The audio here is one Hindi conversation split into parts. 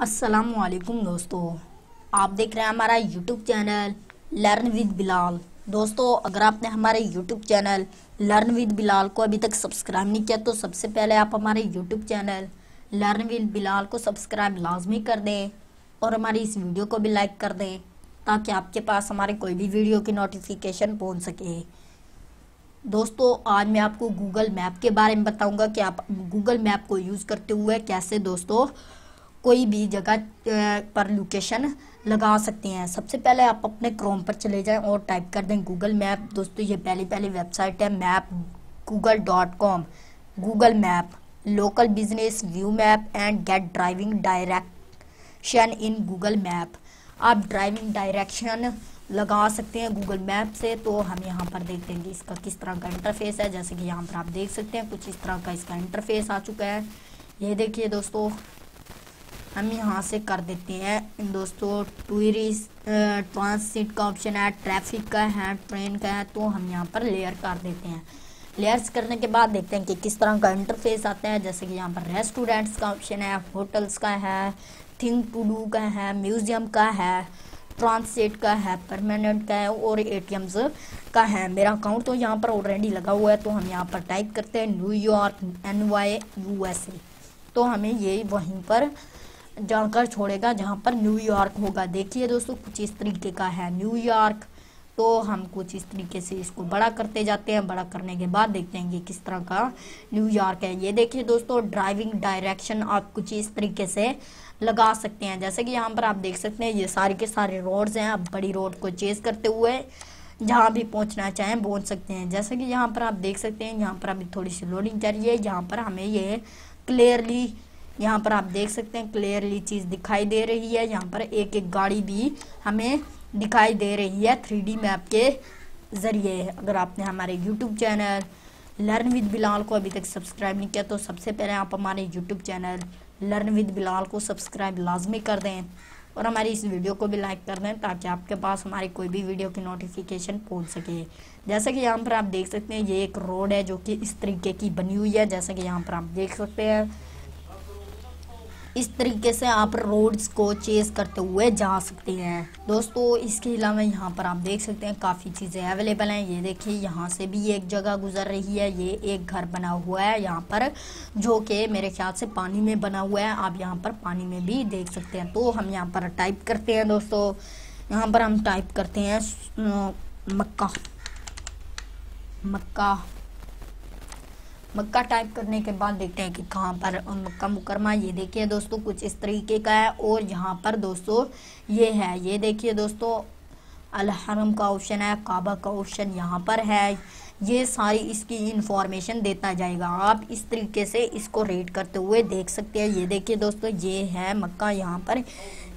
असलकुम दोस्तों। आप देख रहे हैं हमारा YouTube channel learn with Bilal दोस्तों, अगर आपने हमारे YouTube channel learn with Bilal को अभी तक सब्सक्राइब नहीं किया तो सबसे पहले आप हमारे YouTube channel learn with Bilal को सब्सक्राइब लाजमी कर दें और हमारी इस वीडियो को भी लाइक कर दें, ताकि आपके पास हमारे कोई भी वीडियो की नोटिफिकेशन पहुँच सके। दोस्तों, आज मैं आपको गूगल मैप के बारे में बताऊँगा कि आप गूगल मैप को यूज़ करते हुए कैसे दोस्तों कोई भी जगह पर लोकेशन लगा सकते हैं। सबसे पहले आप अपने क्रोम पर चले जाएँ और टाइप कर दें गूगल मैप दोस्तों, ये पहली पहली वेबसाइट है map Google dot com Google map local business view map and get driving direction in Google map आप ड्राइविंग डायरेक्शन लगा सकते हैं गूगल मैप से तो हम यहाँ पर देख लेंगे इसका किस तरह का इंटरफेस है। जैसे कि यहाँ पर आप देख सकते हैं, कुछ इस तरह का इसका इंटरफेस आ चुका है। ये देखिए दोस्तों हम यहाँ से कर देते हैं। दोस्तों टूरिस्ट ट्रांसिट का ऑप्शन है ट्रैफ़िक का है ट्रेन का है तो हम यहाँ पर लेयर कर देते हैं। लेयर्स करने के बाद देखते हैं कि किस तरह का इंटरफेस आता है। जैसे कि यहाँ पर रेस्टोरेंट्स का ऑप्शन है होटल्स का है थिंग टू डू का है म्यूज़ियम का है ट्रांसलेट का है परमानेंट का है और एटीएम्स का है। मेरा अकाउंट तो यहाँ पर ऑलरेडी लगा हुआ है तो हम यहाँ पर टाइप करते हैं New York N Y U A तो हमें ये वहीं पर जाकर छोड़ेगा, जहाँ पर न्यूयॉर्क होगा। देखिए दोस्तों, कुछ इस तरीके का है न्यूयॉर्क तो हम कुछ इस तरीके से इसको बड़ा करते जाते हैं। बड़ा करने के बाद देखते हैं कि किस तरह का न्यूयॉर्क है। ये देखिए दोस्तों ड्राइविंग डायरेक्शन आप कुछ इस तरीके से लगा सकते हैं। जैसे कि यहाँ पर आप देख सकते हैं, ये सारे के सारे रोड्स हैं। आप बड़ी रोड को चेज करते हुए जहाँ भी पहुँचना चाहें पहुँच सकते हैं। जैसे कि यहाँ पर आप देख सकते हैं, यहाँ पर अभी थोड़ी सी लोडिंग चल रही है। यहाँ पर हमें ये क्लियरली यहाँ पर आप देख सकते हैं क्लियरली चीज़ दिखाई दे रही है। यहाँ पर एक एक गाड़ी भी हमें दिखाई दे रही है थ्री मैप के ज़रिए। अगर आपने हमारे YouTube channel learn with Bilal को अभी तक सब्सक्राइब नहीं किया तो सबसे पहले आप हमारे YouTube channel learn with Bilal को सब्सक्राइब लाजमी कर दें और हमारी इस वीडियो को भी लाइक कर दें ताकि आपके पास हमारी कोई भी वीडियो की नोटिफिकेशन पहुँच सके। जैसा कि यहाँ पर आप देख सकते हैं, ये एक रोड है जो कि इस तरीके की बनी हुई है। जैसे कि यहाँ पर आप देख सकते हैं इस तरीके से आप रोड्स को चेस करते हुए जा सकते हैं। दोस्तों, इसके अलावा यहाँ पर आप देख सकते हैं, काफ़ी चीज़ें अवेलेबल हैं। ये देखिए, यहाँ से भी एक जगह गुजर रही है। ये एक घर बना हुआ है यहाँ पर, जो कि मेरे ख्याल से पानी में बना हुआ है। आप यहाँ पर पानी में भी देख सकते हैं। तो हम यहाँ पर टाइप करते हैं दोस्तों। यहाँ पर हम टाइप करते हैं मक्का। मक्का। मक्का टाइप करने के बाद देखते हैं कि कहाँ पर मक्का मुकरमा ये देखिए दोस्तों कुछ इस तरीके का है और यहाँ पर दोस्तों ये है, ये देखिए दोस्तों, अलहरम का ऑप्शन है, काबा का ऑप्शन यहाँ पर है। ये सारी इसकी इंफॉर्मेशन देता जाएगा। आप इस तरीके से इसको रेड करते हुए देख सकते हैं। ये देखिए दोस्तों ये है मक्का यहाँ पर।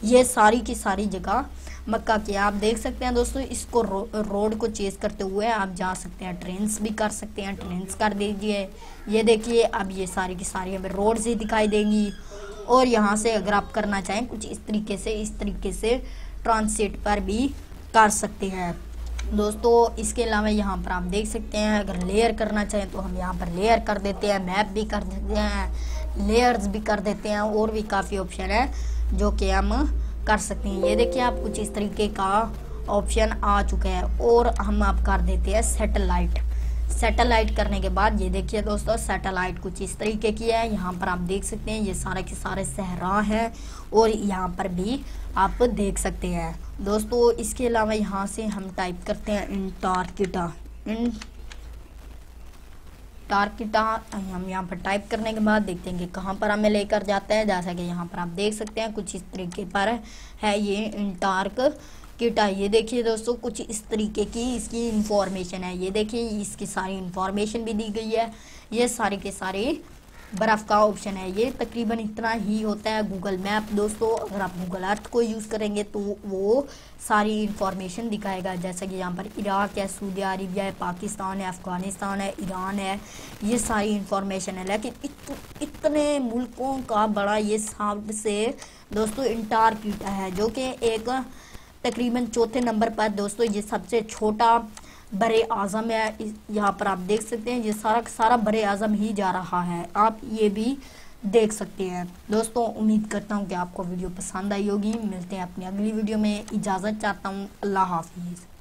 ये सारी की सारी जगह मक्का की। आप देख सकते हैं दोस्तों इसको रो, रोड को चेज करते हुए आप जा सकते हैं। ट्रेन्स भी कर सकते हैं। ट्रेन्स कर दीजिए। ये देखिए अब ये सारी की सारी हमें रोड से दिखाई देंगी। और यहाँ से अगर आप करना चाहें कुछ इस तरीके से इस तरीके से ट्रांसिट पर भी कर सकते हैं। दोस्तों, इसके अलावा यहाँ पर आप देख सकते हैं, अगर लेयर करना चाहें तो हम यहाँ पर लेयर कर देते हैं मैप भी कर देते हैं लेयर्स भी कर देते हैं, और भी काफ़ी ऑप्शन है जो कि हम कर सकते हैं। ये देखिए आप कुछ इस तरीके का ऑप्शन आ चुका है, और हम आप कर देते हैं सेटेलाइट सेटेलाइट करने के बाद, ये देखिए दोस्तों, सेटेलाइट कुछ इस तरीके की है। यहाँ पर आप देख सकते हैं, ये सारे के सारे सहरा हैं और यहाँ पर भी आप देख सकते हैं। दोस्तों, इसके अलावा यहाँ से हम टाइप करते हैं इंटार्किटा इन टारकिटा हम यहाँ पर टाइप करने के बाद देखते हैं कि कहाँ पर हमें लेकर जाता है। जैसा कि यहाँ पर आप देख सकते हैं, कुछ इस तरीके पर है ये इंटार्क किटा ये देखिए दोस्तों कुछ इस तरीके की इसकी इंफॉर्मेशन है। ये देखिए इसकी सारी इंफॉर्मेशन भी दी गई है। ये सारी के सारे बर्फ़ का ऑप्शन है। ये तकरीबन इतना ही होता है गूगल मैप दोस्तों अगर आप गूगल अर्थ को यूज़ करेंगे तो वो सारी इंफॉर्मेशन दिखाएगा। जैसा कि यहाँ पर इराक है सऊदी अरबिया है पाकिस्तान है अफ़गानिस्तान है ईरान है। ये सारी इंफॉर्मेशन है। लेकिन इत, इतने मुल्कों का बड़ा ये साउथ से दोस्तों इंटारक्यूटा है जो कि एक तकरीबन चौथे नंबर पर दोस्तों ये सबसे छोटा बर आज़म है यहाँ पर आप देख सकते हैं, ये सारा सारा बर आज़म ही जा रहा है। आप ये भी देख सकते हैं। दोस्तों, उम्मीद करता हूँ कि आपको वीडियो पसंद आई होगी। मिलते हैं अपनी अगली वीडियो में। इजाज़त चाहता हूँ। अल्लाह हाफिज़।